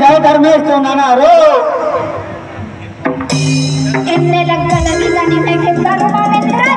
ಜಯ ಧರ್ಮೇಶ್ ನಾನಾರು. ನಿನ್ನೆ ಲಗ್ನದಲ್ಲಿ ನಿಮಗೆ ಧರ್ಮವೆಂದರೆ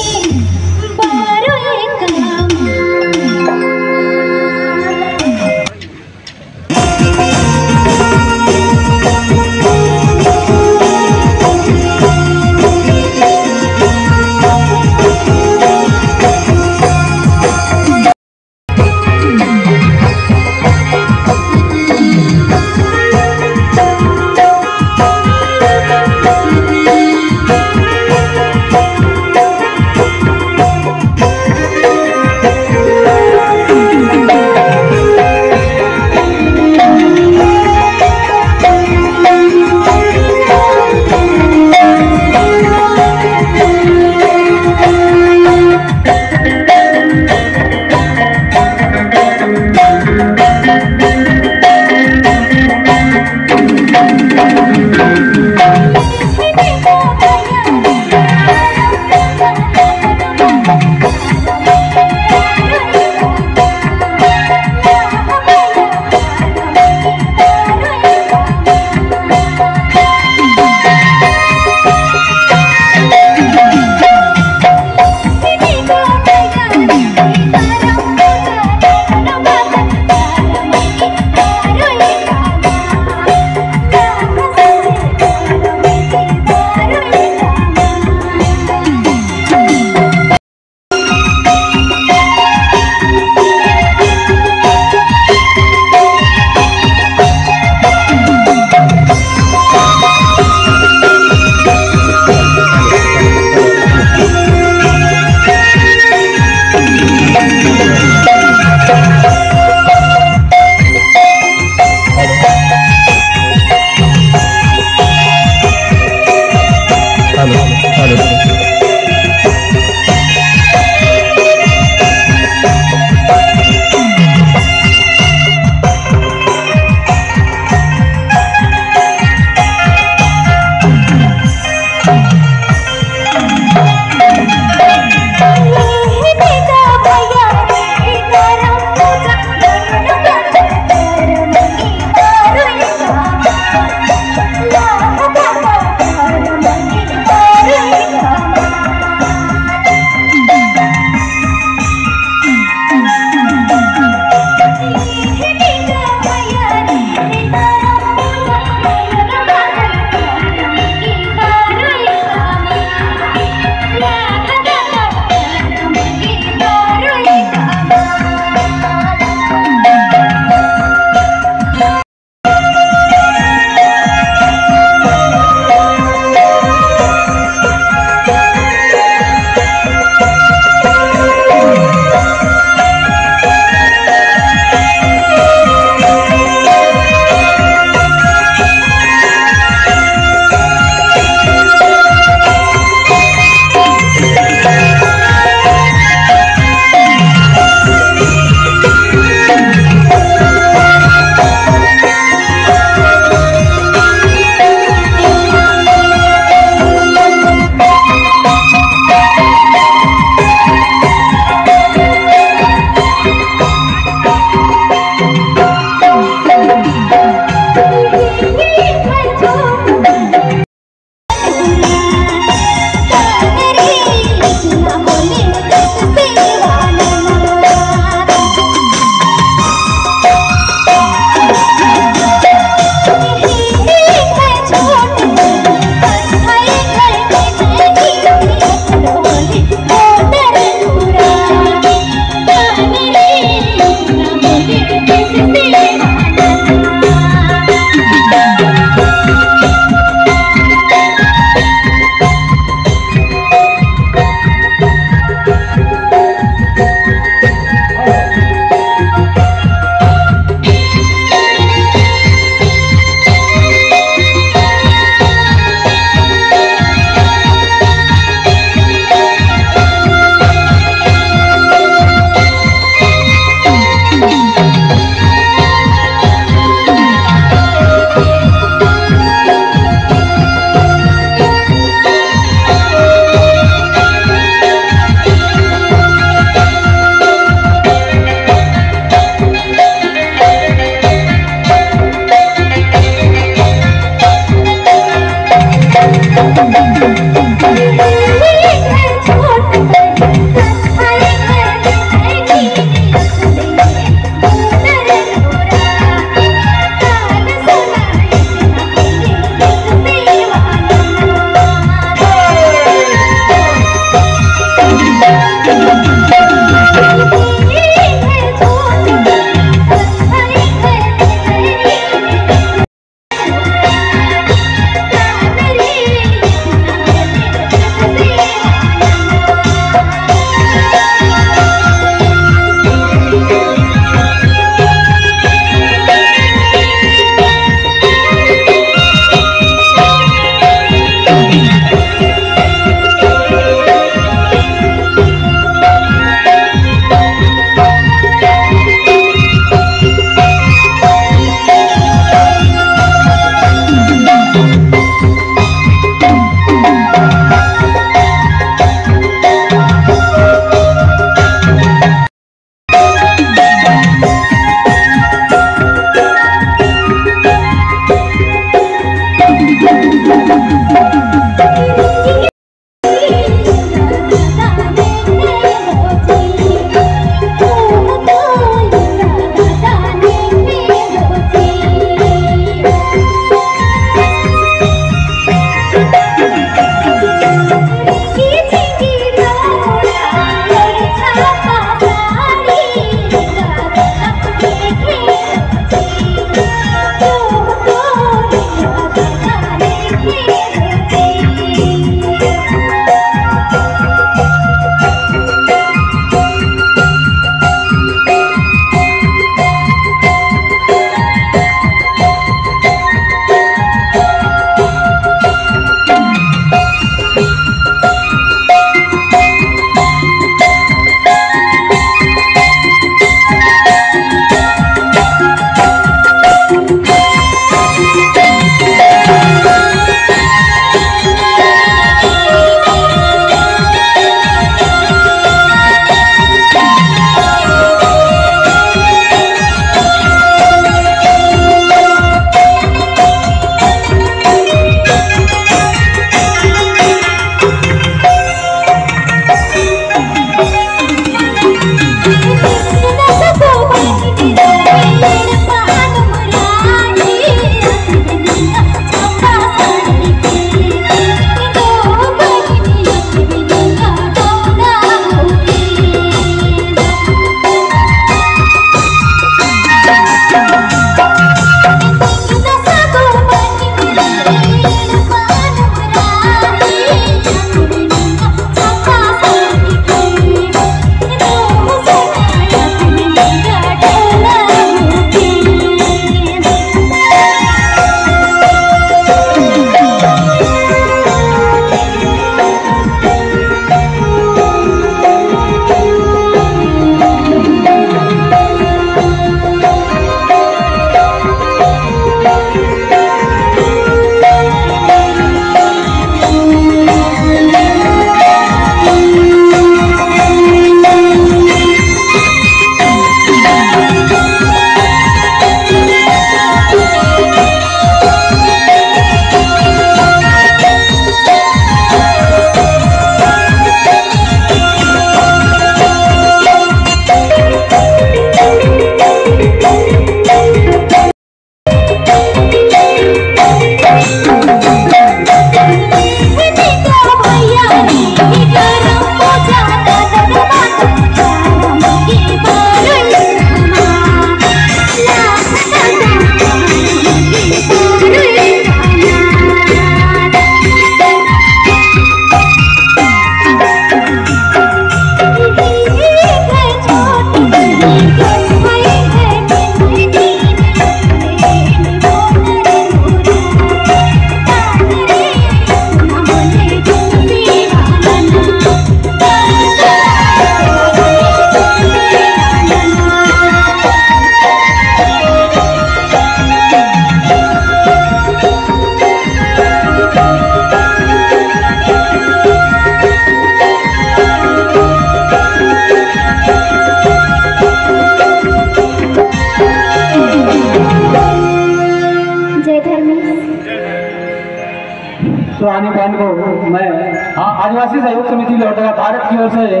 José.